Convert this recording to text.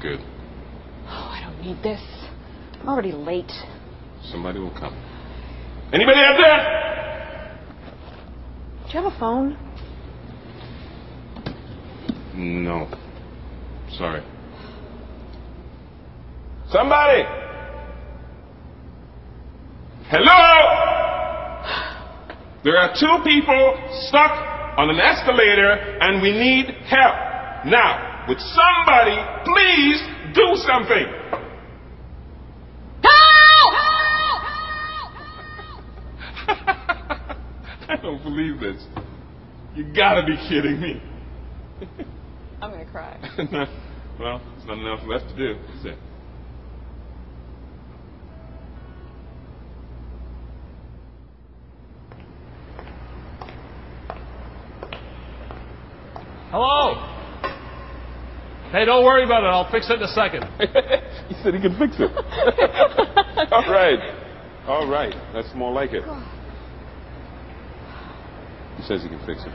good. Oh, I don't need this. I'm already late. Somebody will come. Anybody out there? Do you have a phone? No. Sorry. Somebody! Hello? There are two people stuck on an escalator and we need help. Now, would somebody please do something? I don't believe this. You gotta be kidding me. I'm gonna cry. well, there's nothing else left to do, is it? Hello? Hey, don't worry about it. I'll fix it in a second. he said he can fix it. All right. All right. That's more like it. He says he can fix it.